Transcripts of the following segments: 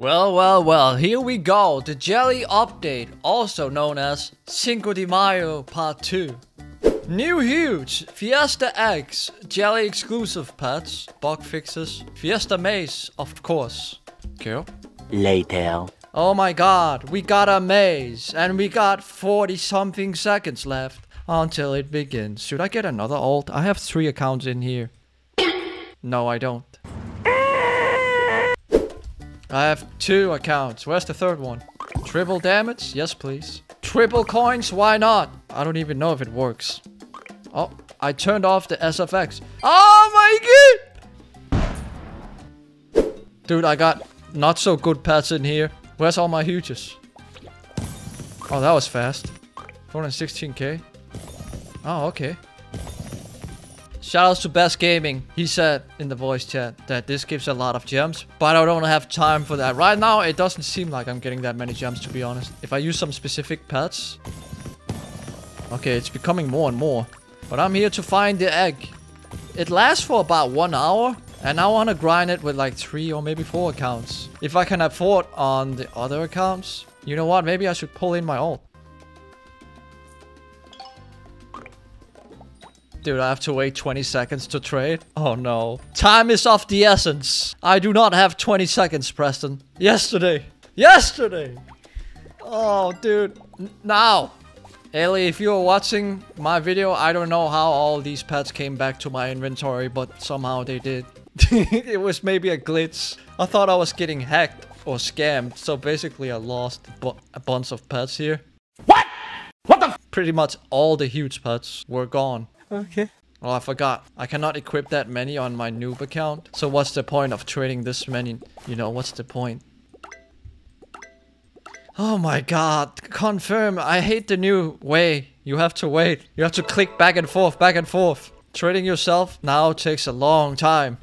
Well, well, well, here we go. The Jelly Update, also known as Cinco de Mayo Part 2. New huge Fiesta eggs, Jelly exclusive pets, bug fixes, Fiesta maze, of course. Kill. Later. Oh my god, we got a maze, and we got 40 something seconds left until it begins. Should I get another alt? I have three accounts in here. no, I don't. I have two accounts. Where's the third one? Triple damage? Yes, please. Triple coins? Why not? I don't even know if it works. Oh, I turned off the SFX. Oh my god! Dude, I got not so good pets in here. Where's all my huges? Oh, that was fast. 416k. Oh, okay. Shoutouts to Best Gaming. He said in the voice chat that this gives a lot of gems, but I don't have time for that. Right now, it doesn't seem like I'm getting that many gems, to be honest. If I use some specific pets... Okay, it's becoming more and more. But I'm here to find the egg. It lasts for about one hour, and I want to grind it with like three or maybe four accounts. If I can afford on the other accounts, you know what? Maybe I should pull in my alt. Dude, I have to wait 20 seconds to trade? Oh no. Time is of the essence. I do not have 20 seconds, Preston. Yesterday. Yesterday! Oh, dude. N now. Ellie, if you're watching my video, I don't know how all these pets came back to my inventory, but somehow they did. it was maybe a glitch. I thought I was getting hacked or scammed, so basically I lost bu a bunch of pets here. What? What the? Pretty much all the huge pets were gone. Okay. Oh, I forgot. I cannot equip that many on my noob account. So what's the point of trading this many? You know, what's the point? Oh my god. Confirm. I hate the new way. You have to wait. You have to click back and forth, back and forth. Trading yourself now takes a long time.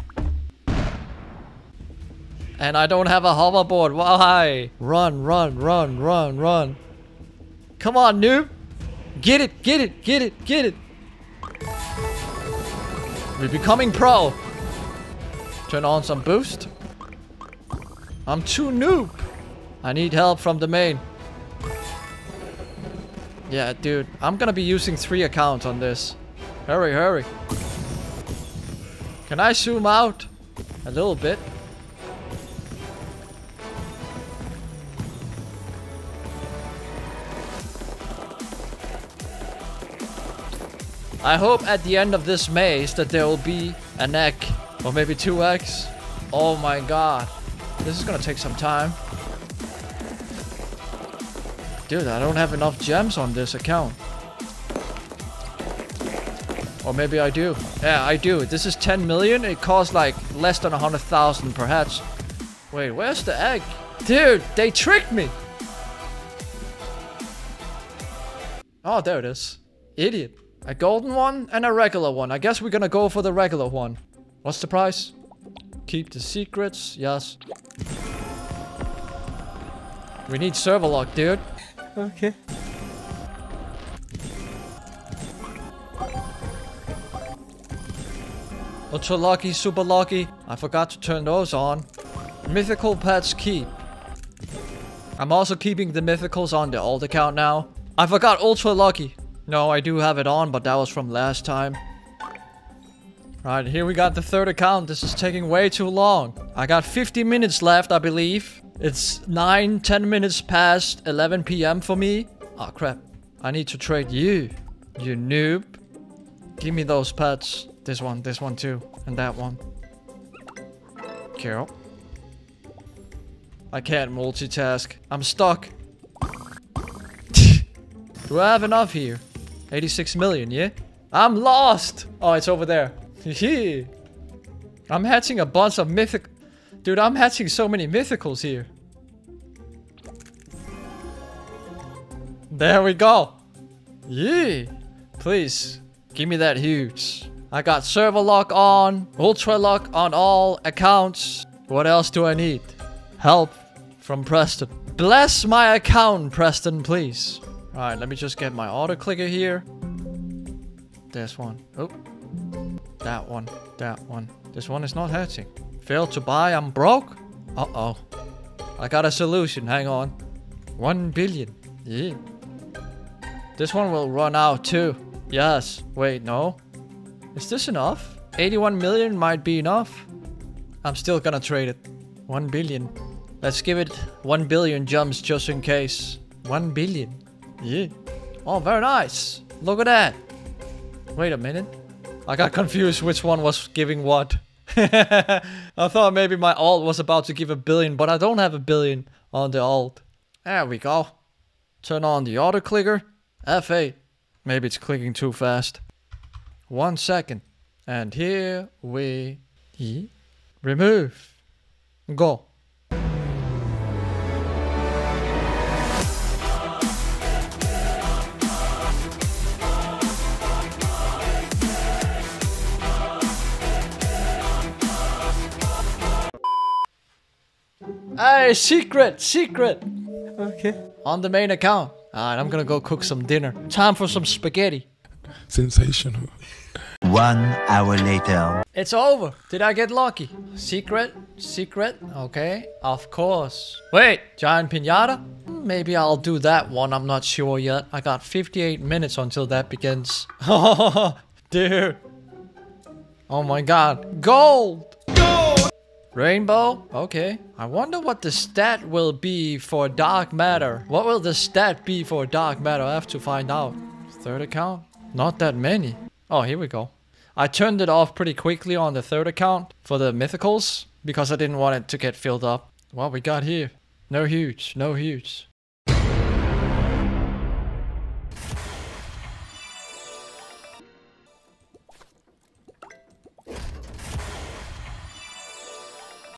And I don't have a hoverboard. Why? Run, run, run, run, run. Come on, noob. Get it, get it, get it, get it. We're becoming pro. Turn on some boost. I'm too noob. I need help from the main. Yeah, dude. I'm gonna be using three accounts on this. Hurry, hurry. Can I zoom out? A little bit. I hope at the end of this maze that there will be an egg. Or maybe two eggs. Oh my god. This is gonna take some time. Dude, I don't have enough gems on this account. Or maybe I do. Yeah, I do. This is 10 million. It costs like less than 100,000 perhaps. Wait, where's the egg? Dude, they tricked me. Oh, there it is. Idiot. A golden one and a regular one. I guess we're gonna go for the regular one. What's the price? Keep the secrets. Yes. We need server lock, dude. Okay. Ultra lucky, super lucky. I forgot to turn those on. Mythical pets keep. I'm also keeping the mythicals on the old account now. I forgot ultra lucky. No, I do have it on, but that was from last time. Right, here we got the third account. This is taking way too long. I got 50 minutes left, I believe. It's 9, 10 minutes past 11 p.m. for me. Oh, crap. I need to trade you, you noob. Give me those pets. This one, this one too, and that one. Carol. I can't multitask. I'm stuck. Do I have enough here? 86 million, yeah? I'm lost! Oh, it's over there. I'm hatching a bunch of mythic... Dude, I'm hatching so many mythicals here. There we go. Yeah. Please, give me that huge. I got server lock on, ultra lock on all accounts. What else do I need? Help from Preston. Bless my account, Preston, please. Alright, let me just get my auto clicker here. This one. Oh. That one. That one. This one is not hatching. Failed to buy. I'm broke. Uh-oh. I got a solution. Hang on. One billion. Yeah. This one will run out too. Yes. Wait, no. Is this enough? 81 million might be enough. I'm still gonna trade it. 1 billion. Let's give it 1 billion jumps just in case. 1 billion. Yeah. Oh, very nice. Look at that. Wait a minute. I got confused which one was giving what. I thought maybe my alt was about to give a billion, but I don't have a billion on the alt. There we go. Turn on the auto clicker. F8. Maybe it's clicking too fast. One second. And here we remove. Go. Hey, secret, secret. Okay. On the main account. Alright, I'm gonna go cook some dinner. Time for some spaghetti. Sensational. One hour later. It's over. Did I get lucky? Secret? Secret? Okay, of course. Wait, giant pinata? Maybe I'll do that one. I'm not sure yet. I got 58 minutes until that begins. Dude. Oh my god. Gold! Rainbow? Okay. I wonder what the stat will be for dark matter. What will the stat be for dark matter? I have to find out. Third account? Not that many. Oh, here we go. I turned it off pretty quickly on the third account for the mythicals because I didn't want it to get filled up. What we got here? No huge, no huge.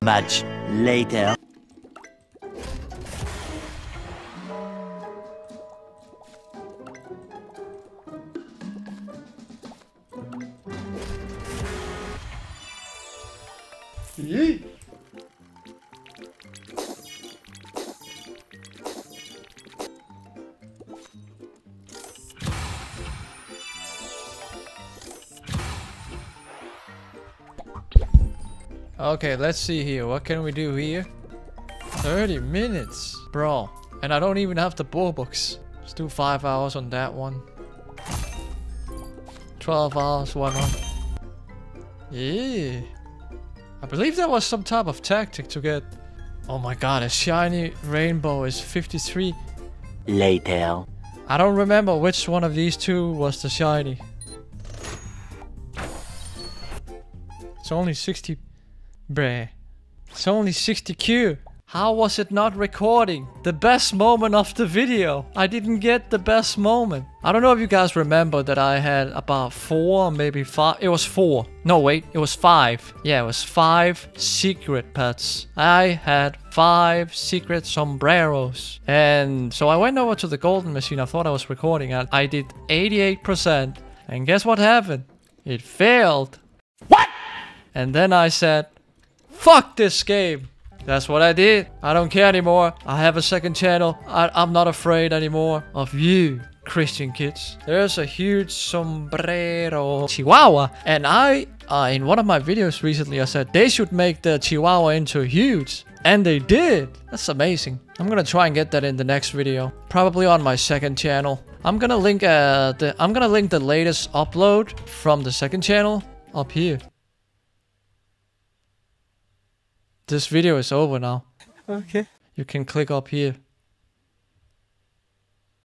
Much later. Okay, let's see here. What can we do here? 30 minutes, bro. And I don't even have the ball books. Let's do 5 hours on that one. 12 hours, one on. Yeah. I believe that was some type of tactic to get. Oh my god, a shiny rainbow is 53. Later. I don't remember which one of these two was the shiny. It's only 60. Bruh. It's only 60q. How was it not recording? The best moment of the video. I didn't get the best moment. I don't know if you guys remember that I had about four, maybe five. It was four. No, wait. It was five. Yeah, it was five secret pets. I had five secret sombreros. And so I went over to the golden machine. I thought I was recording and I did 88%. And guess what happened? It failed. What? And then I said, fuck this game. That's what I did. I don't care anymore. I have a second channel. I, I'm not afraid anymore of you, Christian kids. There's a huge sombrero chihuahua. And I, uh, in one of my videos recently, I said they should make the chihuahua into huge. And they did. That's amazing. I'm gonna try and get that in the next video. Probably on my second channel. I'm gonna link uh, the I'm gonna link the latest upload from the second channel up here. This video is over now. Okay. You can click up here.